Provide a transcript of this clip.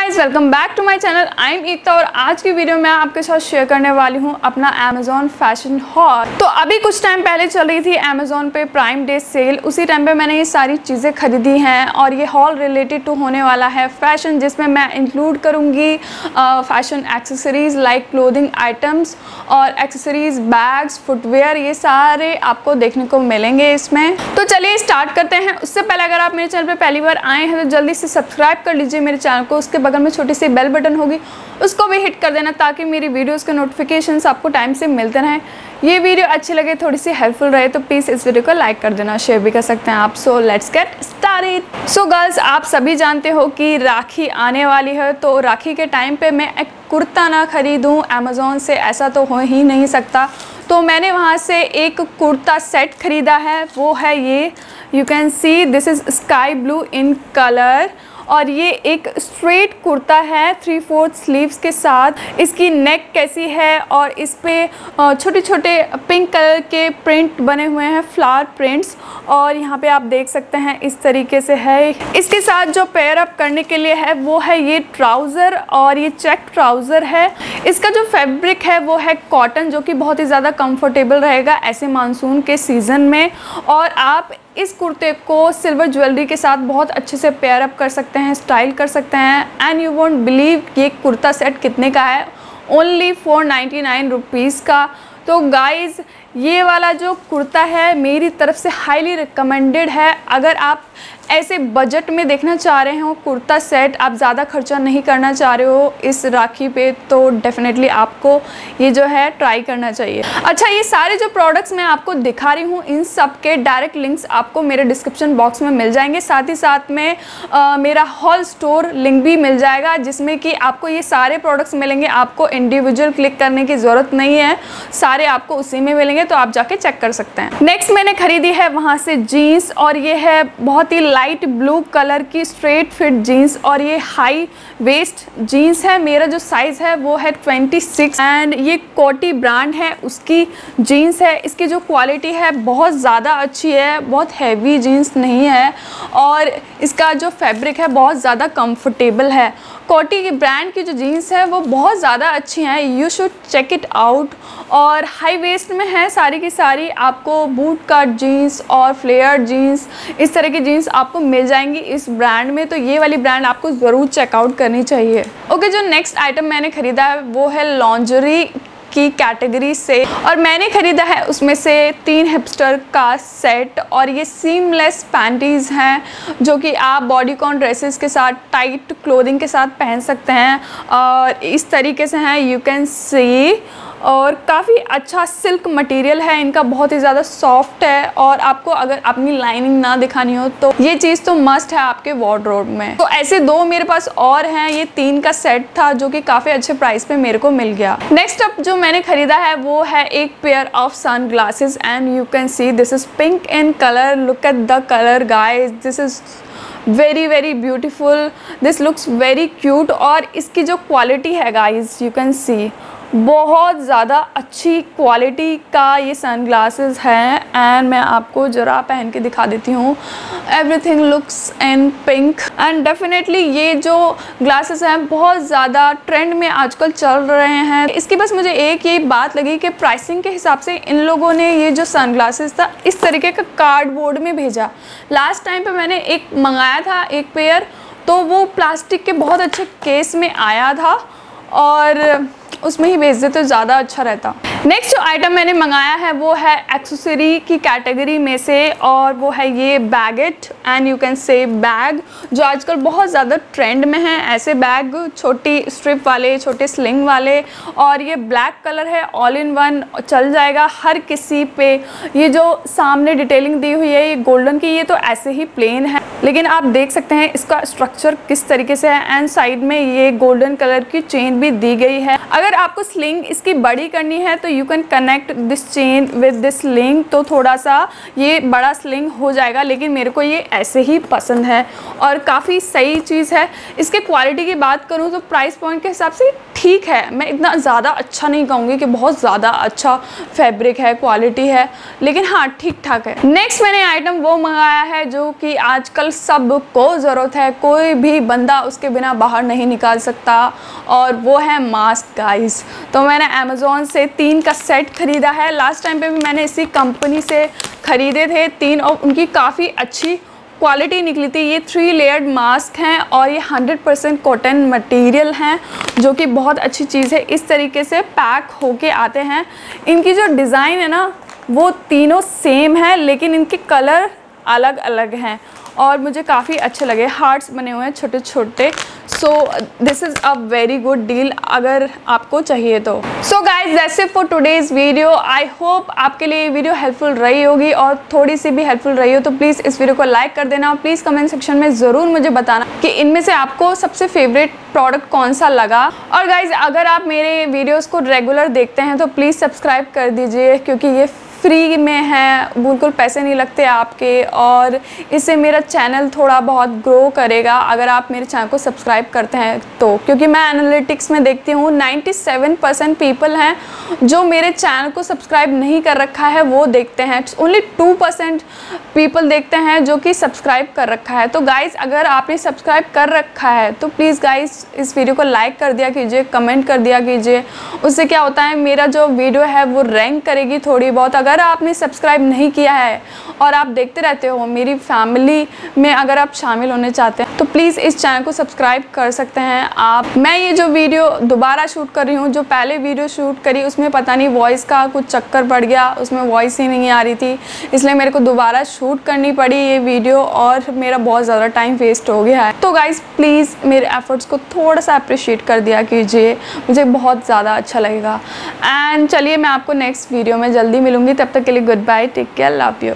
Guys welcome back to my channel I am Ekta और आज की वीडियो में आपके साथ शेयर करने वाली हूँ अपना अमेजोन फ़ैशन हॉल तो अभी कुछ टाइम पहले चल रही थी अमेजोन पे प्राइम डे सेल उसी टाइम पे मैंने ये सारी चीज़ें खरीदी हैं और ये हॉल रिलेटेड टू होने वाला है फ़ैशन जिसमें मैं इंक्लूड करूँगी fashion accessories like clothing items और एक्सेसरीज बैग्स फुटवेयर ये सारे आपको देखने को मिलेंगे इसमें। तो चलिए स्टार्ट करते हैं। उससे पहले अगर आप मेरे चैनल पर पहली बार आए हैं तो जल्दी से सब्सक्राइब कर लीजिए मेरे चैनल को। उसके बगल में छोटी सी बेल बटन होगी, उसको भी हिट कर देना ताकि मेरी वीडियोस के नोटिफिकेशंस आपको टाइम से मिलते रहें। ये वीडियो अच्छी लगे थोड़ी सी हेल्पफुल रहे तो प्लीज़ इस वीडियो को लाइक कर देना शेयर भी कर सकते हैं आप। So let's get started so girls आप सभी जानते हो कि राखी आने वाली है तो राखी के टाइम पे मैं एक कुर्ता ना खरीदूँ अमेज़ोन से, ऐसा तो हो ही नहीं सकता। तो मैंने वहाँ से एक कुर्ता सेट ख़रीदा है, वो है ये। You can see this is sky blue in colour और ये एक स्ट्रेट कुर्ता है थ्री फोर्थ स्लीव्स के साथ। इसकी नेक कैसी है और इस पर छोटे छोटे पिंक कलर के प्रिंट बने हुए हैं फ्लावर प्रिंट्स और यहाँ पे आप देख सकते हैं, इस तरीके से है। इसके साथ जो पेयर अप करने के लिए है, वो है ये ट्राउज़र और ये चेक ट्राउज़र है। इसका जो फैब्रिक है, वो है कॉटन जो कि बहुत ही ज़्यादा कंफर्टेबल रहेगा ऐसे मानसून के सीज़न में। और आप इस कुर्ते को सिल्वर ज्वेलरी के साथ बहुत अच्छे से पेयर अप कर सकते हैं स्टाइल कर सकते हैं। एंड यू वोंट बिलीव ये कुर्ता सेट कितने का है? Only four ninety nine rupees का। तो गाइज़ ये वाला जो कुर्ता है, मेरी तरफ़ से हाईली रिकमेंडेड है। अगर आप ऐसे बजट में देखना चाह रहे हो कुर्ता सेट आप ज़्यादा खर्चा नहीं करना चाह रहे हो इस राखी पे तो डेफिनेटली आपको ये जो है ट्राई करना चाहिए। अच्छा ये सारे जो प्रोडक्ट्स मैं आपको दिखा रही हूँ इन सब के डायरेक्ट लिंक्स आपको मेरे डिस्क्रिप्शन बॉक्स में मिल जाएँगे। साथ ही साथ में आ, मेरा हॉल स्टोर लिंक भी मिल जाएगा जिसमें कि आपको ये सारे प्रोडक्ट्स मिलेंगे। आपको इंडिविजुअल क्लिक करने की ज़रूरत नहीं है सारे आपको उसी में मिलेंगे तो आप जाके चेक कर सकते हैं। नेक्स्ट मैंने खरीदी है वहाँ से जीन्स और ये है बहुत ही लाइट ब्लू कलर की स्ट्रेट फिट जीन्स और ये हाई वेस्ट जीन्स है। मेरा जो साइज़ है वो है 26 एंड ये कोटी ब्रांड है। उसकी जीन्स है। इसकी जो क्वालिटी है बहुत ज़्यादा अच्छी है। बहुत हैवी जीन्स नहीं है और इसका जो फैब्रिक है बहुत ज़्यादा कम्फर्टेबल है। कोटी की ब्रांड की जो जीन्स है वो बहुत ज़्यादा अच्छी हैं। You should check it out और हाई वेस्ट में है सारी की सारी। आपको बूट कट जीन्स और फ्लेयर जीन्स इस तरह की जीन्स आपको मिल जाएँगी इस ब्रांड में। तो ये वाली ब्रांड आपको ज़रूर चेकआउट करनी चाहिए। ओके okay, जो नेक्स्ट आइटम मैंने ख़रीदा है वो है लॉन्जरी की कैटेगरी से। और मैंने ख़रीदा है, उसमें से तीन हिपस्टर का सेट और ये सीमलेस पैंटीज़ हैं, जो कि आप बॉडी कॉन ड्रेसेस के साथ टाइट क्लोथिंग के साथ पहन सकते हैं। और इस तरीके से हैं यू कैन सी और काफ़ी अच्छा सिल्क मटेरियल है, इनका बहुत ही ज़्यादा सॉफ्ट है और आपको अगर अपनी लाइनिंग ना दिखानी हो तो ये चीज़ तो मस्ट है आपके वार्डरोब में। तो ऐसे दो मेरे पास और हैं, ये तीन का सेट था जो कि काफ़ी अच्छे प्राइस पे मेरे को मिल गया। नेक्स्ट अप जो मैंने खरीदा है वो है एक pair of sunglasses and you can see this is pink in colour look at the colour guys this is very very beautiful this looks very cute और इसकी जो क्वालिटी है गाइज़ यू कैन सी बहुत ज़्यादा अच्छी क्वालिटी का ये sun glasses हैं एंड मैं आपको ज़रा पहन के दिखा देती हूँ। Everything looks in pink and definitely ये जो ग्लासेस हैं बहुत ज़्यादा ट्रेंड में आजकल चल रहे हैं। इसकी बस मुझे एक ये बात लगी कि प्राइसिंग के हिसाब से इन लोगों ने ये जो सन ग्लासेस था, इस तरीके का कार्डबोर्ड में भेजा। लास्ट टाइम पर मैंने एक मंगाया था, एक पेयर तो वो प्लास्टिक के बहुत अच्छे केस में आया था और उसमें ही भेज देते तो ज़्यादा अच्छा रहता। नेक्स्ट जो आइटम मैंने मंगाया है, वो है एक्सेसरी की कैटेगरी में से, और वो है ये baguette and you can say bag जो आजकल बहुत ज़्यादा ट्रेंड में है। ऐसे बैग छोटी स्ट्रिप वाले, छोटे स्लिंग वाले, और ये ब्लैक कलर है ऑल इन वन चल जाएगा हर किसी पे। ये जो सामने डिटेलिंग दी हुई है, ये गोल्डन की, ये तो ऐसे ही प्लेन है। लेकिन आप देख सकते हैं इसका स्ट्रक्चर किस तरीके से है एंड साइड में ये गोल्डन कलर की चेन भी दी गई है। अगर आपको स्लिंग इसकी बड़ी करनी है तो you can connect this chain with this link तो थोड़ा सा ये बड़ा स्लिंग हो जाएगा, लेकिन मेरे को ये ऐसे ही पसंद है और काफ़ी सही चीज़ है। इसके क्वालिटी की बात करूँ तो प्राइस पॉइंट के हिसाब से ठीक है, मैं इतना ज़्यादा अच्छा नहीं कहूँगी कि बहुत ज़्यादा अच्छा फैब्रिक है क्वालिटी है, लेकिन हाँ ठीक ठाक है। नेक्स्ट मैंने आइटम वो मंगाया है जो कि आजकल सबको ज़रूरत है। कोई भी बंदा उसके बिना बाहर नहीं निकाल सकता और वो है मास्क गाइस तो मैंने अमेज़ोन से तीन का सेट ख़रीदा है। लास्ट टाइम पे भी मैंने इसी कंपनी से ख़रीदे थे तीन और उनकी काफ़ी अच्छी क्वालिटी निकली थी, ये थ्री लेयर्ड मास्क हैं और ये 100% परसेंट कॉटन मटीरियल हैं, जो कि बहुत अच्छी चीज़ है। इस तरीके से पैक होके आते हैं। इनकी जो डिज़ाइन है ना, वो तीनों सेम है, लेकिन इनके कलर अलग अलग हैं। और मुझे काफ़ी अच्छे लगे। हार्ट्स बने हुए हैं छोटे छोटे so this is a very good deal अगर आपको चाहिए तो। So guys it for today's video I hope आपके लिए ये वीडियो हेल्पफुल रही होगी और थोड़ी सी भी हेल्पफुल रही हो तो प्लीज़ इस वीडियो को लाइक कर देना। और प्लीज़ कमेंट सेक्शन में ज़रूर मुझे बताना कि इनमें से आपको सबसे फेवरेट प्रोडक्ट कौन सा लगा। और गाइज़ अगर आप मेरे वीडियोज़ को रेगुलर देखते हैं तो प्लीज़ सब्सक्राइब कर दीजिए, क्योंकि ये फ्री में है, बिल्कुल पैसे नहीं लगते आपके और इससे मेरा चैनल थोड़ा बहुत ग्रो करेगा। अगर आप मेरे चैनल को सब्सक्राइब करते हैं तो क्योंकि मैं एनालिटिक्स में देखती हूँ 97 परसेंट पीपल हैं जो मेरे चैनल को सब्सक्राइब नहीं कर रखा है, वो देखते हैं। ओनली टू परसेंट पीपल देखते हैं जो कि सब्सक्राइब कर रखा है। तो गाइज़ अगर आपने सब्सक्राइब कर रखा है तो प्लीज़ गाइज़ इस वीडियो को लाइक कर दिया कीजिए कमेंट कर दिया कीजिए। उससे क्या होता है, मेरा जो वीडियो है, वो रैंक करेगी थोड़ी बहुत। अगर अगर आपने सब्सक्राइब नहीं किया है और आप देखते रहते हो, मेरी फैमिली में अगर आप शामिल होने चाहते हैं तो प्लीज़ इस चैनल को सब्सक्राइब कर सकते हैं आप। मैं ये जो वीडियो दोबारा शूट कर रही हूँ, जो पहले वीडियो शूट करी, उसमें पता नहीं वॉइस का कुछ चक्कर पड़ गया, उसमें वॉइस ही नहीं आ रही थी, इसलिए मेरे को दोबारा शूट करनी पड़ी ये वीडियो और मेरा बहुत ज़्यादा टाइम वेस्ट हो गया है। तो गाइज़ प्लीज़ मेरे एफर्ट्स को थोड़ा सा अप्रिशिएट कर दिया कीजिए, मुझे बहुत ज़्यादा अच्छा लगेगा। एंड चलिए मैं आपको नेक्स्ट वीडियो में जल्दी मिलूँगी, तब तक के लिए good bye take care love you